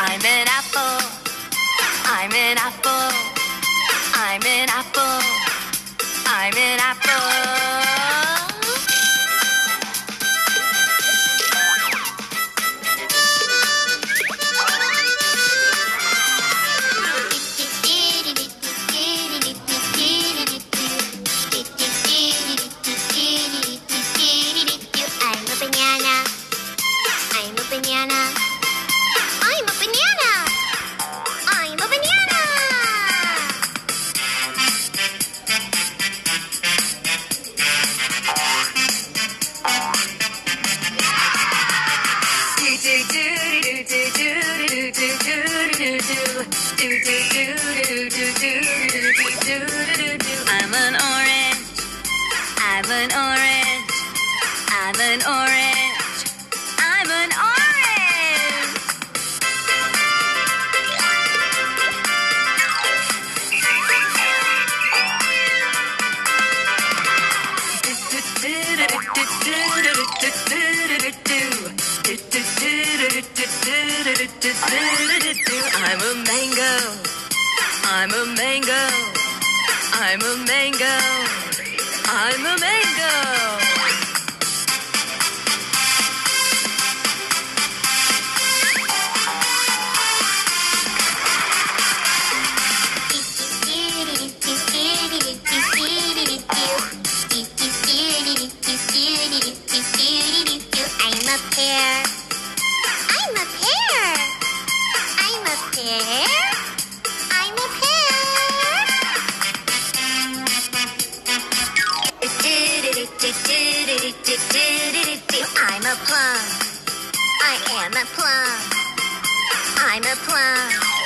I'm an apple. I'm an apple. I'm an apple. I'm an apple. I'm an orange. I'm an orange. I'm an orange. I'm an orange. I'm a mango. I'm a mango. I'm a mango. I'm a mango. I'm a pear. A plum. I am a plum. I'm a plum.